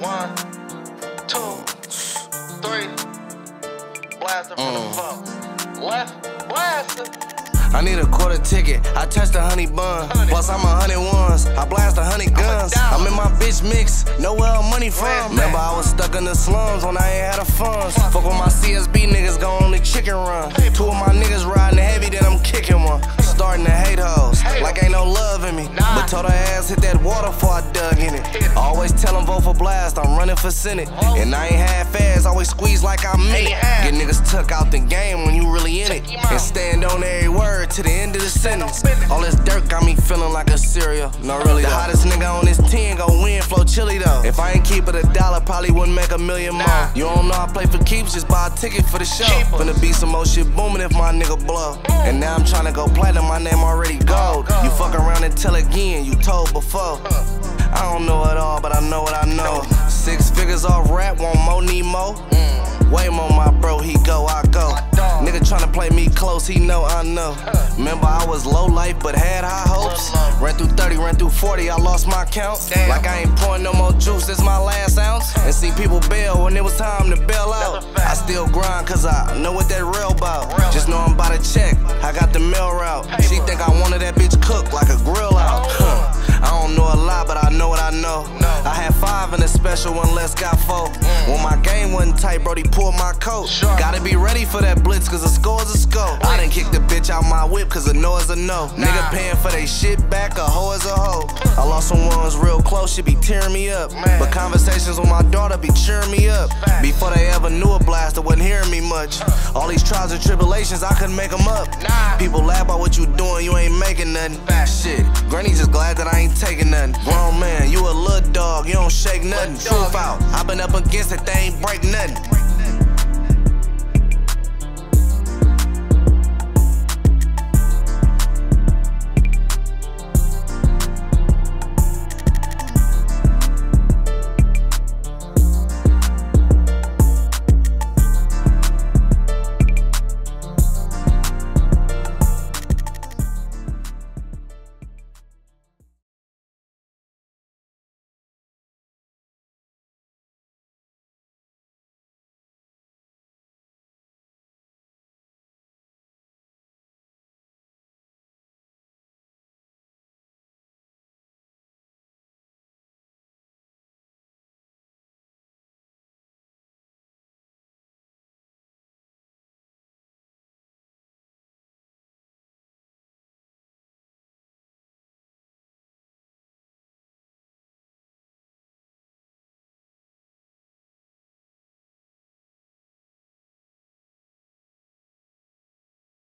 One, two, three. Blasta from mm. the floor. Left, Blasta. I need a quarter ticket. I touch the honey bun. Plus, I'm a hundred ones. I blast a hundred guns. I'm in my bitch mix. Know where all money from. Remember, I was stuck in the slums when I ain't had a funds. Fuck with my CSB niggas, go on the chicken run. Two of my niggas riding heavy, then I'm kicking one. Starting to hate hoes told her ass hit that water before I dug in it. Always tell them vote for blast. I'm running for Senate. And I ain't half ass. Always squeeze like I'm in it. Get niggas tuck out the game when you really in it. And stand on every word to the end of the sentence. All this dirt got me feeling like a cereal. No, really. The hottest nigga on this 10 gon' though. If I ain't keep it a dollar, probably wouldn't make a million more. You don't know I play for keeps, just buy a ticket for the show. Finna be some more shit booming if my nigga blow. Mm. And now I'm tryna go platinum, my name already gold. You fuck around and tell again, you told before. I don't know it all, but I know what I know. Six figures off rap, want more, need more. Mm. Way more, my bro, he go, I go. Nigga tryna play me close, he know I know. Remember, I was low life, but had high hopes. Ran through 30, ran through 40, I lost my count. Like I ain't pouring no more juice, this my last ounce. And see people bail when it was time to bail out. I still grind, cause I know what that real about. Just know I'm about to check, I got the mail route. She think I wanted that bitch cooked like a grill out. I don't know a lot, but I know what I know. Special one, less got four. Mm. When my game wasn't tight, Brody pulled my coat. Gotta be ready for that blitz, cause a score's a score. I didn't kick the bitch out my whip, cause a no is a no. Nigga paying for they shit back, a hoe is a hoe. Mm. I lost some ones real close, she be tearing me up. But conversations with my daughter be cheering me up. Before they ever knew a Blasta, wasn't hearing me much. All these trials and tribulations, I couldn't make them up. Nah. People laugh about what you doing, you ain't making nothing. Fast shit, Granny just glad that I ain't taking nothing. Grown man, you a little dog, you don't shake nothing. Truth out, I been up against it, they ain't break nothing.